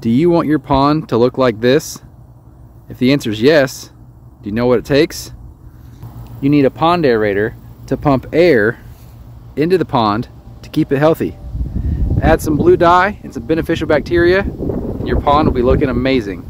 Do you want your pond to look like this? If the answer is yes, do you know what it takes? You need a pond aerator to pump air into the pond to keep it healthy. Add some blue dye and some beneficial bacteria, and your pond will be looking amazing.